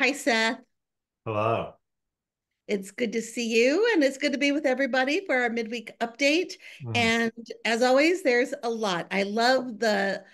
Hi, Seth. Hello. It's good to see you, and it's good to be with everybody for our midweek update. Mhm. And as always, there's a lot. I love the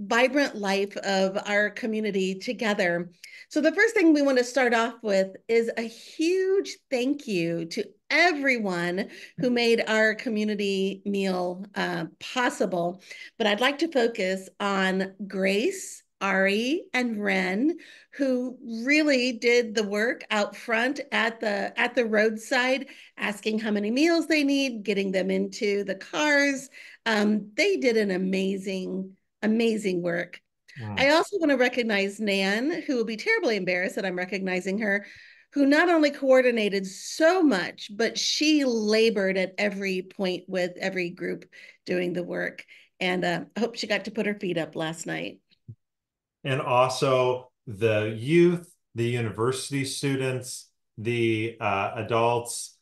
vibrant life of our community together. So, the first thing we want to start off with is a huge thank you to everyone who made our community meal uh, possible. But I'd like to focus on Grace, Ari, and Ren, who really did the work out front at the at the roadside, asking how many meals they need, getting them into the cars. Um, they did an amazing amazing work. Mm. I also want to recognize Nan, who will be terribly embarrassed that I'm recognizing her, who not only coordinated so much, but she labored at every point with every group doing the work. And uh, I hope she got to put her feet up last night. And also the youth, the university students, the uh, adults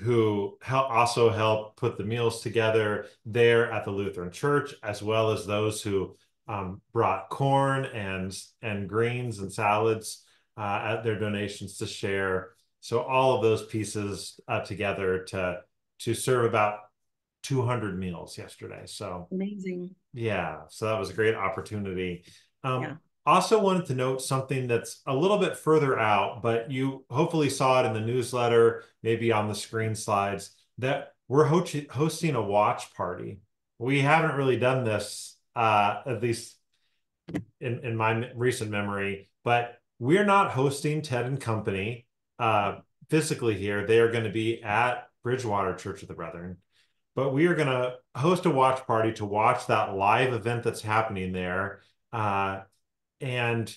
who help also help put the meals together there at the Lutheran Church, as well as those who um, brought corn and and greens and salads uh, at their donations to share. So all of those pieces uh, together to to serve about 200 meals yesterday. So amazing. Yeah, so that was a great opportunity. Um, Yeah. Also wanted to note something that's a little bit further out, but you hopefully saw it in the newsletter, maybe on the screen slides, that we're ho hosting a watch party. We haven't really done this, uh, at least in, in my recent memory, but we're not hosting Ted and Company uh, physically here. They are going to be at Bridgewater Church of the Brethren but we are going to host a watch party to watch that live event that's happening there uh, and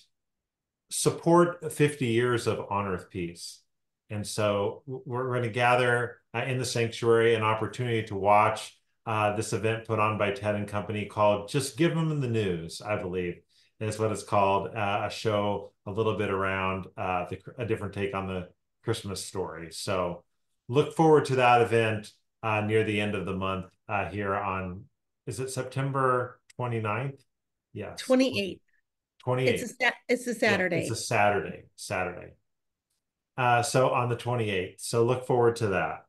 support 50 years of on earth peace and so we're going to gather uh, in the sanctuary an opportunity to watch uh, this event put on by ted and company called just give them the news i believe is what it's called uh, a show a little bit around uh, the, a different take on the christmas story so look forward to that event uh, near the end of the month uh, here on, is it September 29th? Yes. 28. 28. It's a, it's a Saturday. Yeah, it's a Saturday, Saturday. Uh, so on the 28th. So look forward to that.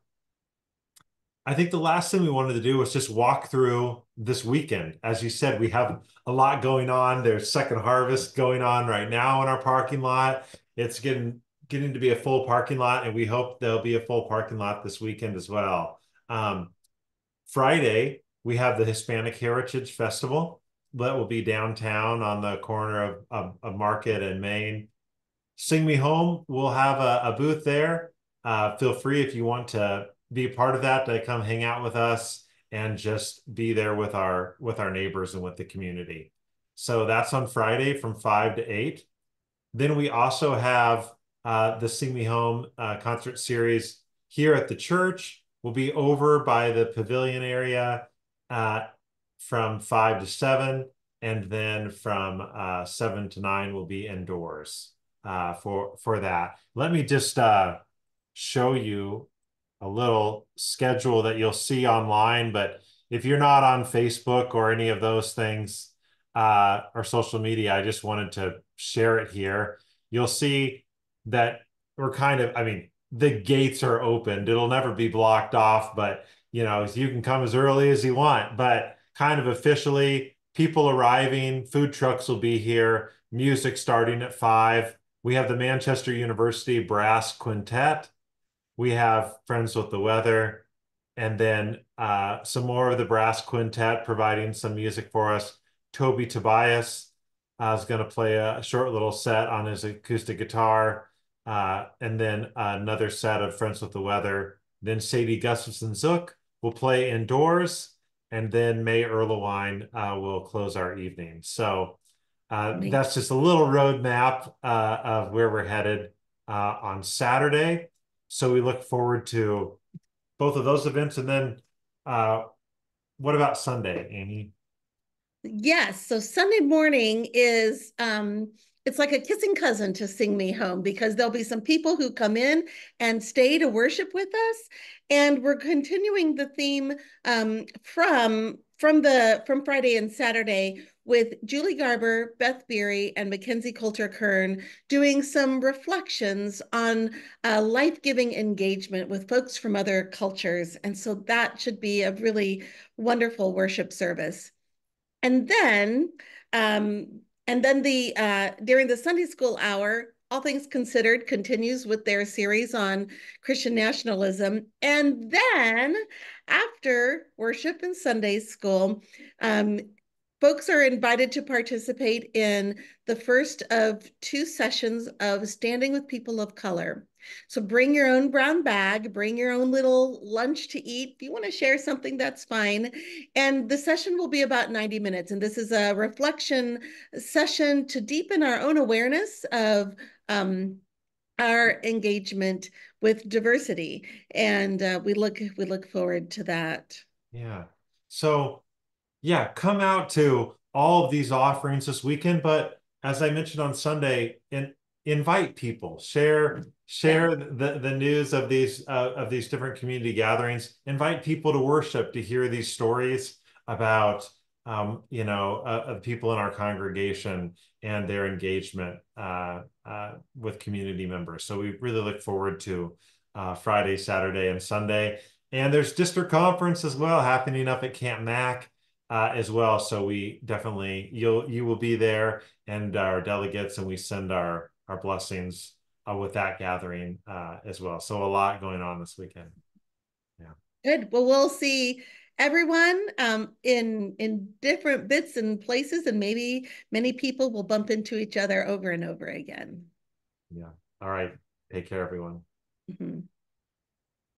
I think the last thing we wanted to do was just walk through this weekend. As you said, we have a lot going on. There's second harvest going on right now in our parking lot. It's getting getting to be a full parking lot, and we hope there'll be a full parking lot this weekend as well. Um, Friday, we have the Hispanic Heritage Festival that will be downtown on the corner of, of, of Market and Main. Sing Me Home, we'll have a, a booth there. Uh, feel free if you want to be a part of that to come hang out with us and just be there with our with our neighbors and with the community. So that's on Friday from five to eight. Then we also have uh, the Sing Me Home uh, concert series here at the church We'll be over by the pavilion area uh, from five to seven, and then from uh, seven to nine will be indoors uh, for for that. Let me just uh, show you a little schedule that you'll see online. But if you're not on Facebook or any of those things uh, or social media, I just wanted to share it here. You'll see that we're kind of, I mean, the gates are opened. It'll never be blocked off, but you know, you can come as early as you want, but kind of officially people arriving, food trucks will be here, music starting at five. We have the Manchester University Brass Quintet. We have Friends with the Weather, and then uh, some more of the Brass Quintet providing some music for us. Toby Tobias uh, is going to play a short little set on his acoustic guitar. Uh, and then another set of Friends with the Weather. Then Sadie Gustafson Zook will play indoors, and then May Erlewine uh, will close our evening. So uh, that's just a little roadmap uh, of where we're headed uh, on Saturday. So we look forward to both of those events. And then what about Sunday, Amy? Yes. So Sunday morning is um, it's like a kissing cousin to sing me home because there'll be some people who come in and stay to worship with us And we're continuing the theme um, from from the from Friday and Saturday with Julie Garber, Beth Beery, and Mackenzie Coulter Kern doing some reflections on life-giving engagement with folks from other cultures. And so that should be a really wonderful worship service. And then um, and then the uh, during the Sunday school hour, all Things Considered continues with their series on Christian nationalism. And then after worship and Sunday school, um, folks are invited to participate in the first of two sessions of Standing with People of Color. So bring your own brown bag, bring your own little lunch to eat. If you want to share something, that's fine. And the session will be about 90 minutes. And this is a reflection session to deepen our own awareness of um, our engagement with diversity. And uh, we look we look forward to that. Yeah. So yeah, come out to all of these offerings this weekend, but as I mentioned on Sunday, and invite people, share share the, the news of these uh, of these different community gatherings. Invite people to worship to hear these stories about um, you know uh, of people in our congregation and their engagement uh, uh with community members. So we really look forward to uh, friday saturday and sunday. And there's district conference as well happening up at Camp Mack uh, as well. So we definitely you'll you will be there and our delegates and we send our our blessings uh, with that gathering uh, as well. So a lot going on this weekend. Yeah. Good. Well, we'll see everyone um, in in different bits and places, and maybe many people will bump into each other over and over again. Yeah. All right. Take care, everyone. Mm -hmm.